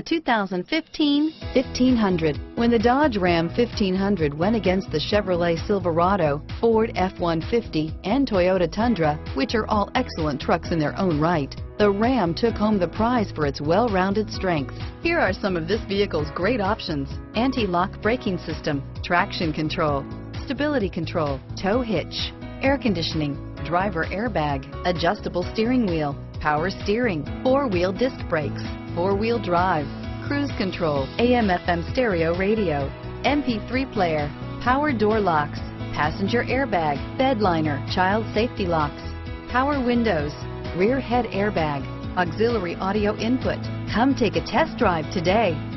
The 2015 1500. When the Dodge Ram 1500 went against the Chevrolet Silverado, Ford F-150, and Toyota Tundra, which are all excellent trucks in their own right, the Ram took home the prize for its well-rounded strengths. Here are some of this vehicle's great options. Anti-lock braking system, traction control, stability control, tow hitch, air conditioning, driver airbag, adjustable steering wheel, power steering, four-wheel disc brakes, four-wheel drive, cruise control, AM FM stereo radio, MP3 player, power door locks, passenger airbag, bed liner, child safety locks, power windows, rear head airbag, auxiliary audio input. Come take a test drive today.